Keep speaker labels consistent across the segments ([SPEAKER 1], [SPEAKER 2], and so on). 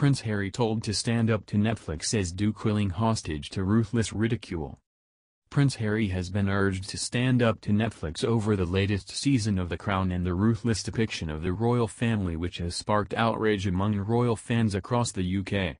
[SPEAKER 1] Prince Harry told to stand up to Netflix as Duke willing hostage to ruthless ridicule. Prince Harry has been urged to stand up to Netflix over the latest season of The Crown and the ruthless depiction of the royal family which has sparked outrage among royal fans across the UK.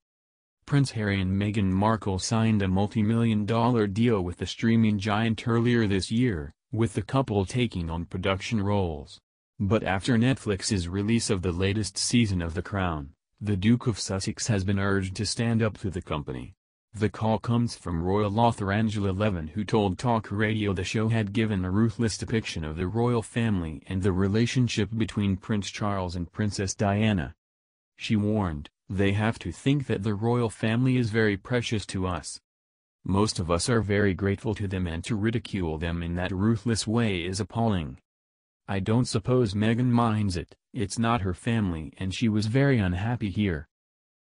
[SPEAKER 1] Prince Harry and Meghan Markle signed a multi-million dollar deal with the streaming giant earlier this year, with the couple taking on production roles. But after Netflix's release of the latest season of The Crown, the Duke of Sussex has been urged to stand up to the company. The call comes from royal author Angela Levin who told Talk Radio the show had given a ruthless depiction of the royal family and the relationship between Prince Charles and Princess Diana. She warned, they have to think that the royal family is very precious to us. Most of us are very grateful to them and to ridicule them in that ruthless way is appalling. I don't suppose Meghan minds it, it's not her family and she was very unhappy here.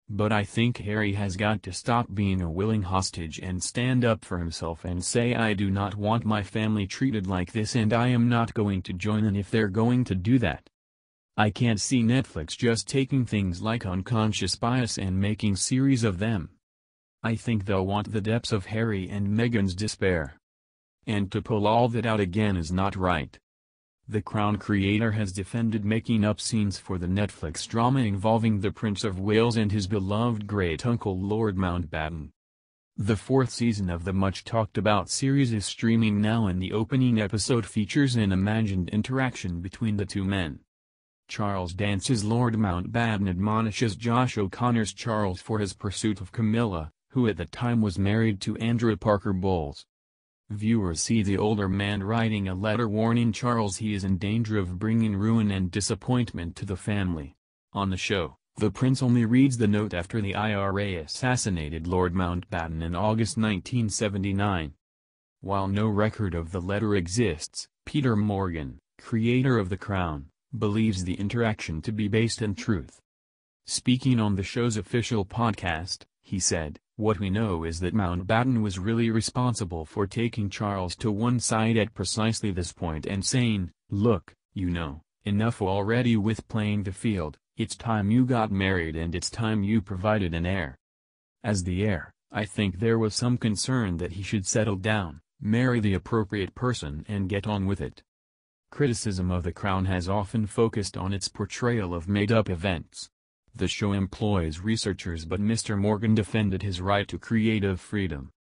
[SPEAKER 1] But I think Harry has got to stop being a willing hostage and stand up for himself and say I do not want my family treated like this and I am not going to join in if they're going to do that. I can't see Netflix just taking things like unconscious bias and making series of them. I think they'll want the depths of Harry and Meghan's despair. And to pull all that out again is not right. The Crown creator has defended making up scenes for the Netflix drama involving the Prince of Wales and his beloved great-uncle Lord Mountbatten. The fourth season of the much-talked-about series is streaming now and the opening episode features an imagined interaction between the two men. Charles Dance's Lord Mountbatten admonishes Josh O'Connor's Charles for his pursuit of Camilla, who at the time was married to Andrew Parker Bowles. Viewers see the older man writing a letter warning Charles he is in danger of bringing ruin and disappointment to the family. On the show, the prince only reads the note after the IRA assassinated Lord Mountbatten in August 1979. While no record of the letter exists, Peter Morgan, creator of The Crown, believes the interaction to be based in truth. Speaking on the show's official podcast, he said, what we know is that Mountbatten was really responsible for taking Charles to one side at precisely this point and saying, look, you know, enough already with playing the field, it's time you got married and it's time you provided an heir. As the heir, I think there was some concern that he should settle down, marry the appropriate person and get on with it. Criticism of The Crown has often focused on its portrayal of made-up events. The show employs researchers but Mr. Morgan defended his right to creative freedom.